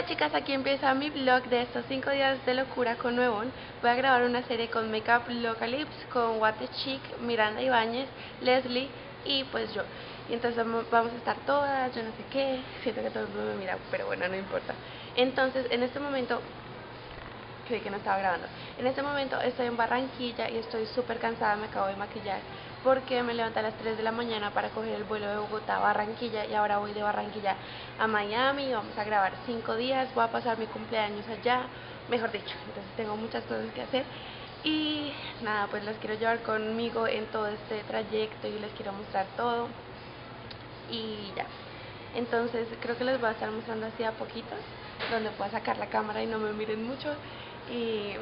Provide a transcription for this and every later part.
Hola chicas, aquí empieza mi vlog de estos 5 días de locura con Nuevon. Voy a grabar una serie con Makeup Localypse, con What the Chic, Miranda Ibáñez, Leslie y pues yo. Y entonces vamos a estar todas, yo no sé qué, siento que todo el mundo me mira, pero bueno, no importa. Entonces, en este momento, creí que no estaba grabando. En este momento estoy en Barranquilla y estoy súper cansada, me acabo de maquillar porque me levanté a las 3 de la mañana para coger el vuelo de Bogotá a Barranquilla y ahora voy de Barranquilla a Miami, vamos a grabar 5 días, voy a pasar mi cumpleaños allá, mejor dicho, entonces tengo muchas cosas que hacer. Y nada, pues las quiero llevar conmigo en todo este trayecto y les quiero mostrar todo. Y ya. Entonces creo que les voy a estar mostrando así a poquitos, donde pueda sacar la cámara y no me miren mucho. Y,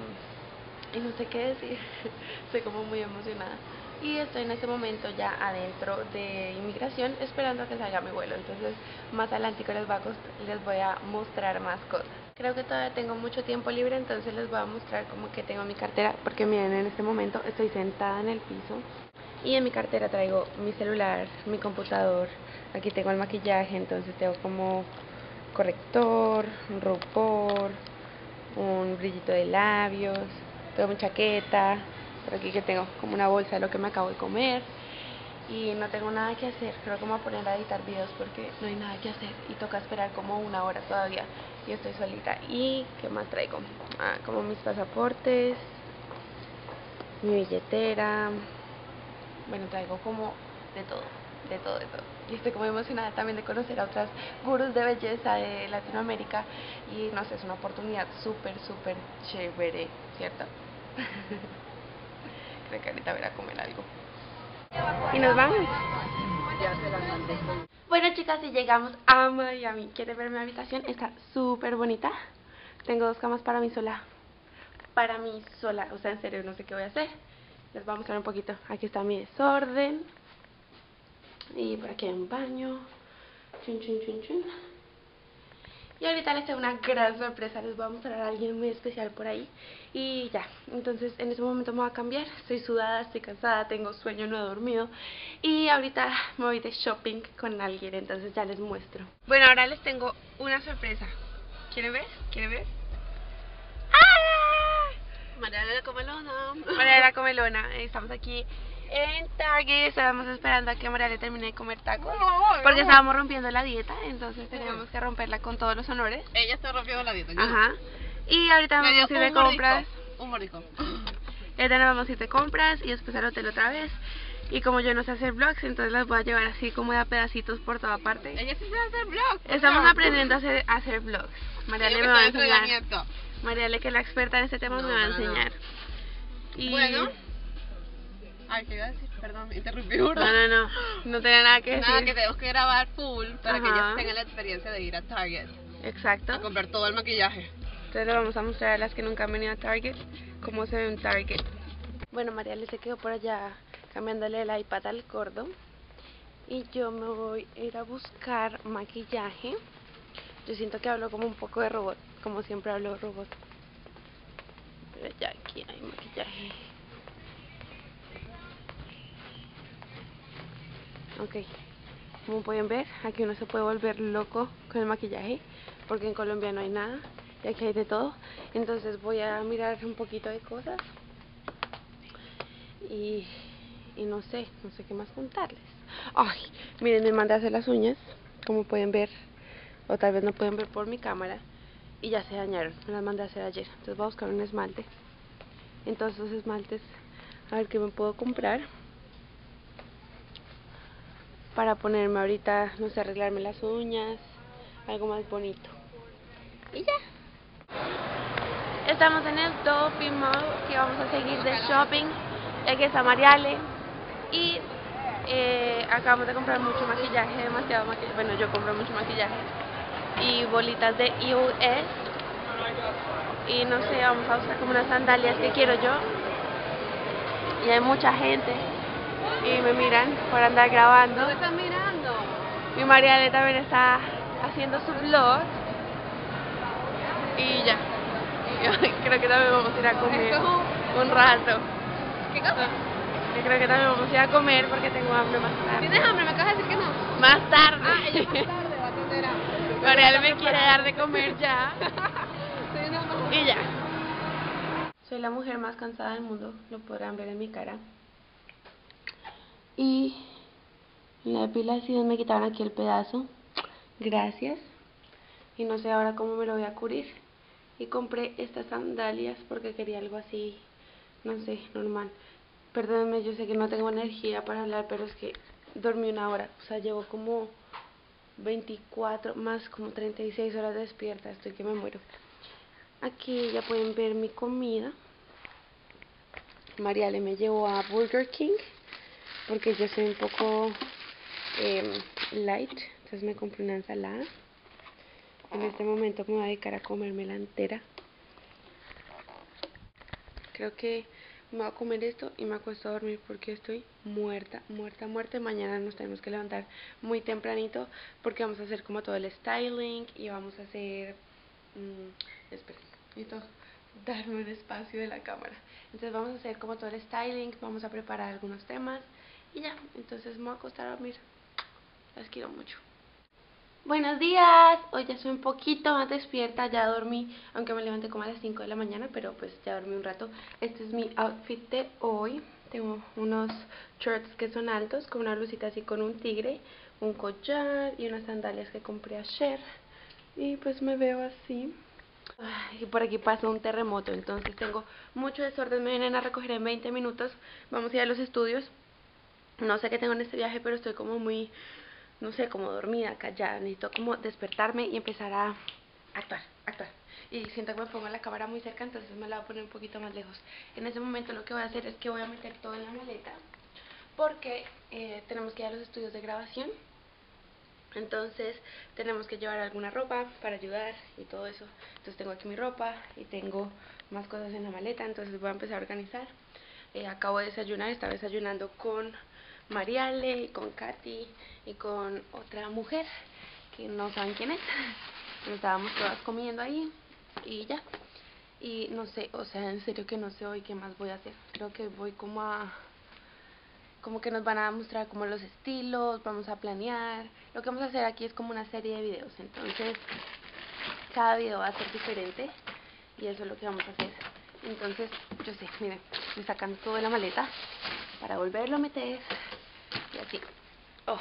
y no sé qué decir, estoy como muy emocionada y estoy en este momento ya adentro de inmigración esperando a que salga mi vuelo. Entonces más adelante les, va les voy a mostrar más cosas. Creo que todavía tengo mucho tiempo libre entonces les voy a mostrar como que tengo mi cartera porque miren en este momento estoy sentada en el piso y en mi cartera traigo mi celular, mi computador aquí tengo el maquillaje entonces tengo como corrector, un rubor un brillito de labios tengo mi chaqueta por aquí que tengo como una bolsa de lo que me acabo de comer y no tengo nada que hacer, creo que me voy a poner a editar videos porque no hay nada que hacer y toca esperar como una hora todavía y estoy solita y ¿qué más traigo? Ah, como mis pasaportes mi billetera bueno traigo como de todo de todo, de todo y estoy como emocionada también de conocer a otras gurus de belleza de Latinoamérica y no sé, es una oportunidad súper, súper chévere, ¿cierto? Creo que ahorita voy a comer algo. Y nos vamos. Bueno chicas, y llegamos a Miami. ¿Quieren ver mi habitación? Está súper bonita. Tengo dos camas para mí sola. Para mí sola. O sea, en serio, no sé qué voy a hacer. Les voy a mostrar un poquito. Aquí está mi desorden. Y por aquí hay un baño. Chun, chun, chun, chun. Y ahorita les tengo una gran sorpresa, les voy a mostrar a alguien muy especial por ahí Y ya, entonces en este momento me voy a cambiar Estoy sudada, estoy cansada, tengo sueño, no he dormido Y ahorita me voy de shopping con alguien, entonces ya les muestro Bueno, ahora les tengo una sorpresa ¿Quieren ver? ¿Quieren ver? ¡Ah! María la Comelona María la Comelona, estamos aquí en Target estábamos esperando a que María le termine de comer tacos porque estábamos rompiendo la dieta entonces teníamos que romperla con todos los honores ella está rompiendo la dieta ajá y ahorita vamos a ir de compras un mordisco ahorita nos vamos a ir de compras y después al hotel otra vez y como yo no sé hacer vlogs, entonces las voy a llevar así como de a pedacitos por toda parte. Ella sí sabe hacer vlogs. Estamos aprendiendo a hacer, a hacer vlogs. María le me va a enseñar. María le que es la experta en este tema me va a enseñar. Y... Bueno. Ay, ¿qué iba a decir? Perdón, me interrumpí No, no, no. No tenía nada que decir. Nada, que tenemos que grabar full para que ellos tengan la experiencia de ir a Target. Exacto. A comprar todo el maquillaje. Entonces le vamos a mostrar a las que nunca han venido a Target cómo se ve un Target. Bueno, María le se quedó por allá cambiándole el iPad al gordo. Y yo me voy a ir a buscar maquillaje. Yo siento que hablo como un poco de robot, como siempre hablo robot. Pero ya aquí hay maquillaje. Ok, como pueden ver, aquí uno se puede volver loco con el maquillaje porque en Colombia no hay nada y aquí hay de todo. Entonces voy a mirar un poquito de cosas y, y no sé, no sé qué más contarles. Ay, miren, me mandé a hacer las uñas, como pueden ver, o tal vez no pueden ver por mi cámara y ya se dañaron, me las mandé a hacer ayer. Entonces voy a buscar un esmalte. Entonces esmaltes, a ver qué me puedo comprar para ponerme ahorita, no sé, arreglarme las uñas, algo más bonito. Y ya. Estamos en el Dolphin Mall, que vamos a seguir de shopping. Aquí está Mariale. Y eh, acabamos de comprar mucho maquillaje, demasiado maquillaje. Bueno, yo compré mucho maquillaje. Y bolitas de US. Y no sé, vamos a usar como unas sandalias que quiero yo. Y hay mucha gente y me miran por andar grabando. ¿Dónde están mirando? Mi Mariale también está haciendo su vlog. Y ya. creo que también vamos a ir a comer un rato. ¿Qué cosa? Yo creo que también vamos a ir a comer porque tengo hambre más tarde. ¿Tienes hambre? ¿Me acabas de decir que no? Más tarde. Ah, ella más tarde va a tener hambre. Mariale me quiere dar de comer ya. y ya. Soy la mujer más cansada del mundo, lo podrán ver en mi cara. Y en la depilación me quitaron aquí el pedazo. Gracias. Y no sé ahora cómo me lo voy a cubrir. Y compré estas sandalias porque quería algo así, no sé, normal. Perdónenme, yo sé que no tengo energía para hablar, pero es que dormí una hora. O sea, llevo como 24, más como 36 horas despierta. Estoy que me muero. Aquí ya pueden ver mi comida. Mariale me llevó a Burger King porque yo soy un poco em, light. Entonces me compré una ensalada. En este momento me voy a dedicar a comérmela entera. Creo que me voy a comer esto y me acuesto a dormir porque estoy muerta, muerta, muerta. Mañana nos tenemos que levantar muy tempranito porque vamos a hacer como todo el styling y vamos a hacer... Mmm, espera, necesito darme un espacio de la cámara. Entonces vamos a hacer como todo el styling, vamos a preparar algunos temas y ya. Entonces me voy a acostar a dormir. Las quiero mucho. Buenos días, hoy ya soy un poquito más despierta, ya dormí, aunque me levanté como a las 5 de la mañana, pero pues ya dormí un rato. Este es mi outfit de hoy, tengo unos shorts que son altos, con una blusita así con un tigre, un collar y unas sandalias que compré ayer. Y pues me veo así. y por aquí pasó un terremoto, entonces tengo mucho desorden, me vienen a recoger en 20 minutos, vamos a ir a los estudios. No sé qué tengo en este viaje, pero estoy como muy no sé, como dormida, callada, necesito como despertarme y empezar a actuar, actuar. Y siento que me pongo la cámara muy cerca, entonces me la voy a poner un poquito más lejos. En ese momento lo que voy a hacer es que voy a meter todo en la maleta, porque eh, tenemos que ir a los estudios de grabación. Entonces tenemos que llevar alguna ropa para ayudar y todo eso. Entonces tengo aquí mi ropa y tengo más cosas en la maleta, entonces voy a empezar a organizar. Eh, acabo de desayunar, estaba desayunando con Mariale y con Katy y con otra mujer que no saben quién es. Estábamos todas comiendo ahí y ya. Y no sé, o sea, en serio que no sé hoy qué más voy a hacer. Creo que voy como a... Como que nos van a mostrar como los estilos, vamos a planear. Lo que vamos a hacer aquí es como una serie de videos. Entonces, cada video va a ser diferente. Y eso es lo que vamos a hacer. Entonces, yo sé, miren, me sacan todo de la maleta para volverlo a meter así. Oh,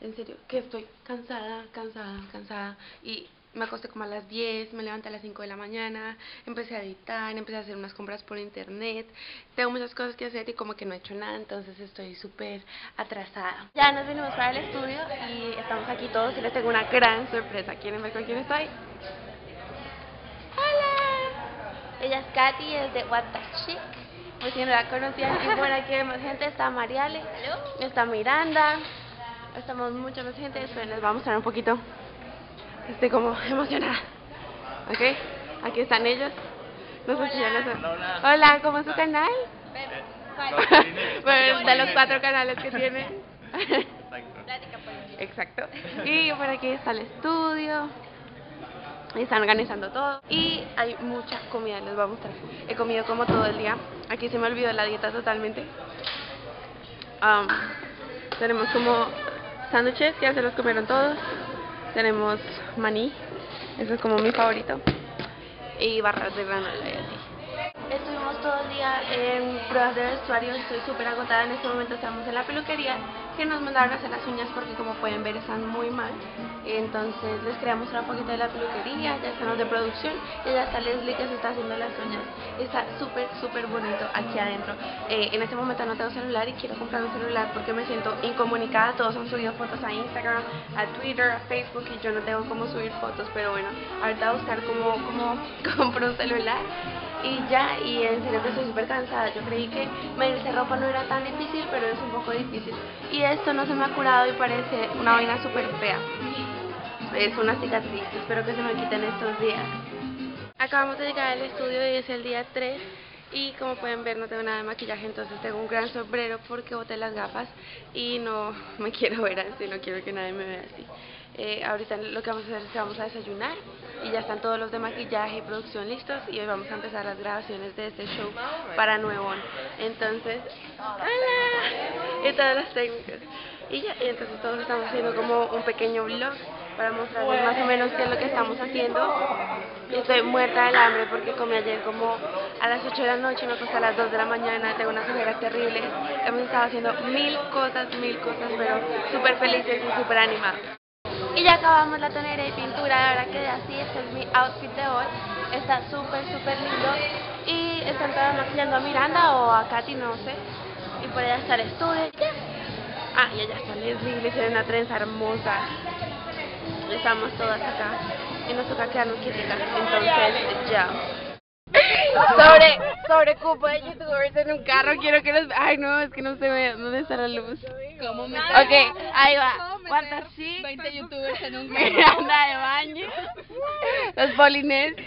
en serio, que estoy cansada, cansada, cansada. Y me acosté como a las 10, me levanté a las 5 de la mañana, empecé a editar, empecé a hacer unas compras por internet. Tengo muchas cosas que hacer y como que no he hecho nada, entonces estoy súper atrasada. Ya nos venimos para el estudio y estamos aquí todos y les tengo una gran sorpresa. ¿Quieren ver con quién estoy? ¡Hola! Ella es Katy, es de What the Chic. Pues si no la conocían, y por aquí hay más gente, está Mariale, está Miranda, estamos mucha más gente, después les vamos a dar un poquito, estoy como emocionada, ¿ok? Aquí están ellos, no sé si ya les... Hola, Hola ¿cómo es su canal? bueno, de los cuatro canales que tiene. Exacto. Y por aquí está el estudio están organizando todo y hay mucha comida, les voy a mostrar. He comido como todo el día. Aquí se me olvidó la dieta totalmente. tenemos como sándwiches, ya se los comieron todos. Tenemos maní, eso es como mi favorito. Y barras de granola y así. Estuvimos todo el día en pruebas de vestuario, estoy súper agotada, en este momento estamos en la peluquería que nos mandaron a hacer las uñas porque como pueden ver están muy mal. Entonces les quería mostrar un poquito de la peluquería, ya están los de producción y ya está Leslie que se está haciendo las uñas. Está súper súper bonito aquí adentro. Eh, en este momento no tengo celular y quiero comprar un celular porque me siento incomunicada, todos han subido fotos a Instagram, a Twitter, a Facebook y yo no tengo cómo subir fotos pero bueno, ahorita voy a buscar cómo, cómo compro un celular y ya, y en serio que estoy súper cansada. Yo creí que medirse ropa no era tan difícil, pero es un poco difícil. Y esto no se me ha curado y parece una vaina súper fea. Es una cicatriz, espero que se me quiten estos días. Acabamos de llegar al estudio y es el día 3 y como pueden ver no tengo nada de maquillaje entonces tengo un gran sombrero porque boté las gafas y no me quiero ver así, no quiero que nadie me vea así. Eh, ahorita lo que vamos a hacer es que vamos a desayunar y ya están todos los de maquillaje y producción listos y hoy vamos a empezar las grabaciones de este show para Nuevón. Entonces, ¡hola! Y todas las técnicas. Y ya, y entonces todos estamos haciendo como un pequeño vlog para mostrarles más o menos qué es lo que estamos haciendo. Estoy muerta del hambre porque comí ayer como a las 8 de la noche, me acosté a las 2 de la mañana, tengo una ojeras terrible. Hemos estado haciendo mil cosas, mil cosas, pero súper felices y súper animados. Y ya acabamos la tonera y pintura, ahora quedé así, este es mi outfit de hoy. Está súper, súper lindo. Y están todas maquillando a Miranda o a Katy, no sé. Y por allá está el estudio. Ah, y allá está Leslie, le hicieron una trenza hermosa. Estamos todas acá. Y nos toca quedarnos quietitas. Entonces, ya. Sobre, sobre cupo de youtubers en un carro, quiero que los... Ay, no, es que no se ve. ¿Dónde está la luz? ¿Cómo me Ok, ahí va. ¿Cuántas sí? 20 youtubers en un Miranda de baño, los polinesios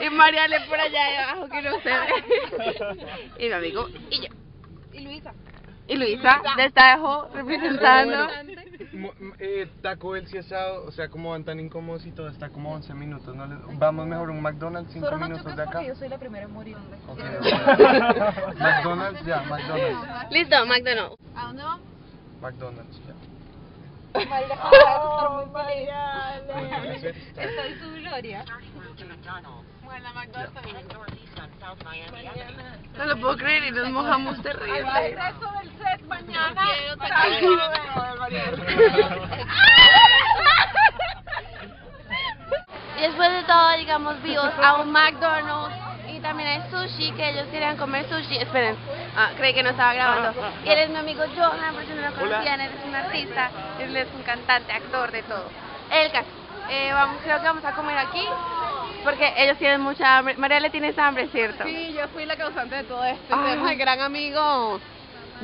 y Mariale por allá de abajo que no se ve. Y mi amigo y yo. Y Luisa. Y Luisa, de esta dejó representando. Eh, Taco Bell sí está, o sea, como van tan incómodos y todo, está como 11 minutos. ¿no? le- Vamos mejor un McDonald's 5 minutos de acá. soy la primera en morir. Ok. McDonald's ya, McDonald's. Listo, McDonald's. ¿A dónde vamos? McDonald's ya. Mayra, Estoy su gloria. No lo puedo creer y nos mojamos terrible. resto del set mañana. Y después de todo, digamos, vivos a un McDonald's y también hay sushi, que ellos querían comer sushi. Esperen, ah, creí que no estaba grabando. Y él es mi amigo Johan, por si no lo conocían, él es un artista, él es un cantante, actor, de todo. El caso, eh, vamos, creo que vamos a comer aquí, porque ellos tienen mucha hambre. María le tienes hambre, ¿cierto? Sí, yo fui la causante de todo esto. Tenemos al gran amigo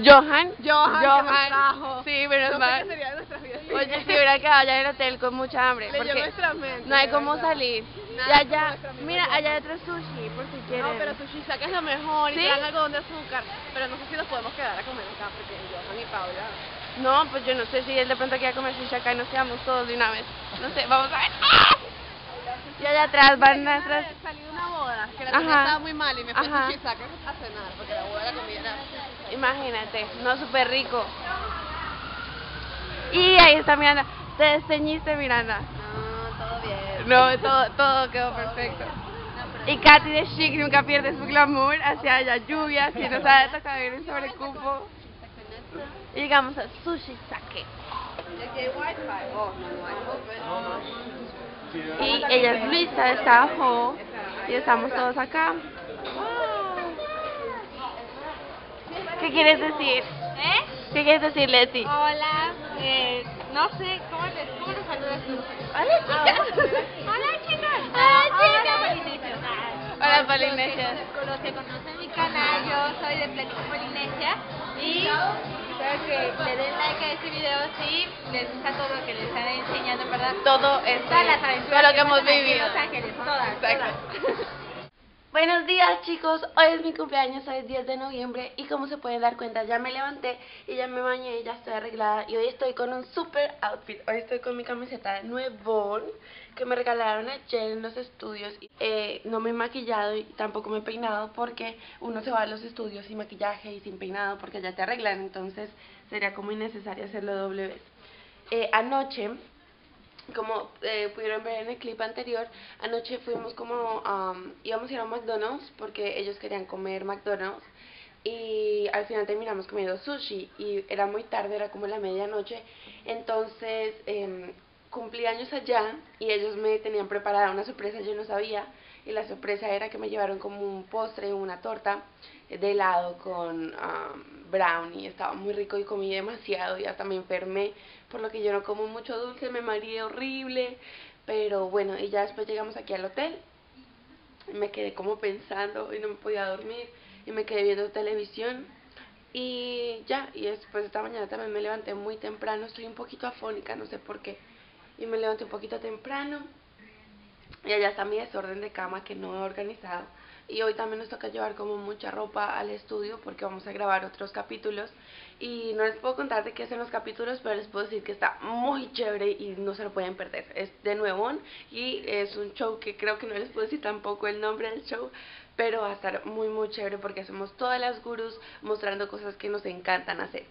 Johan. Johan, trajo. Sí, menos No sé mal. qué sería de nuestras vidas. Oye, si hubiera quedado allá en el hotel con mucha hambre, Leyó porque mente, no hay cómo salir. Nada Y allá, mira, allá hay otro sushi, por si quieren. No, pero sushi saca es lo mejor y ¿Sí? traen algodón de azúcar. Pero no sé si nos podemos quedar a comer acá porque Johan y Paula. No, pues yo no sé si él de pronto quiere comer sushi acá y nos quedamos todos de una vez. No sé, vamos a ver. ¡Ah! Y allá atrás van nuestras... Salí de una boda que la comida estaba muy mal y me fui a sushi saca a cenar porque la boda la comida era. Imagínate, no, súper rico. Y ahí está Miranda. Te desteñiste, Miranda. No, todo bien. No, todo, todo quedó perfecto. Y Katy de Chic nunca pierde su glamour hacia allá lluvia, si no sabe tocar bien el sobrecupo. Y llegamos a Sushi Sake. Aquí hay wifi. Oh, no, no hay. Y ella es Luisa, está abajo. Y estamos todos acá. ¿Qué quieres decir? ¿Eh? ¿Qué quieres decir, Leti? Hola, eh, no sé, ¿cómo les, cómo saludas tú? Hola, chicas. Hola, chicos. Hola, Hola, chicas. Polinesios. Hola, mi canal, yo soy de Plenitud Polinesia y espero que le den like a este video si les gusta todo lo que les están enseñando, en verdad. Todo es Todas las aventuras todo lo que hemos en vivido. Los Ángeles, todas, Exacto. todas. Buenos días chicos, hoy es mi cumpleaños, hoy es 10 de noviembre y como se pueden dar cuenta ya me levanté y ya me bañé y ya estoy arreglada y hoy estoy con un super outfit, hoy estoy con mi camiseta de Nuevón que me regalaron ayer en los estudios, eh, no me he maquillado y tampoco me he peinado porque uno se va a los estudios sin maquillaje y sin peinado porque ya te arreglan, entonces sería como innecesario hacerlo doble vez. Eh, anoche como eh, pudieron ver en el clip anterior, anoche fuimos como, um, íbamos a ir a McDonald's porque ellos querían comer McDonald's y al final terminamos comiendo sushi y era muy tarde, era como la medianoche, entonces em, cumplí años allá y ellos me tenían preparada una sorpresa, yo no sabía y la sorpresa era que me llevaron como un postre, una torta de helado con um, brownie, estaba muy rico y comí demasiado y hasta me enfermé, por lo que yo no como mucho dulce, me mareé horrible, pero bueno, y ya después llegamos aquí al hotel, y me quedé como pensando y no me podía dormir y me quedé viendo televisión y ya, y después esta mañana también me levanté muy temprano, estoy un poquito afónica, no sé por qué, y me levanté un poquito temprano y allá está mi desorden de cama que no he organizado. Y hoy también nos toca llevar como mucha ropa al estudio porque vamos a grabar otros capítulos. Y no les puedo contar de qué hacen los capítulos, pero les puedo decir que está muy chévere y no se lo pueden perder. Es de nuevo y es un show que creo que no les puedo decir tampoco el nombre del show, pero va a estar muy muy chévere porque hacemos todas las gurús mostrando cosas que nos encantan hacer.